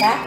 khác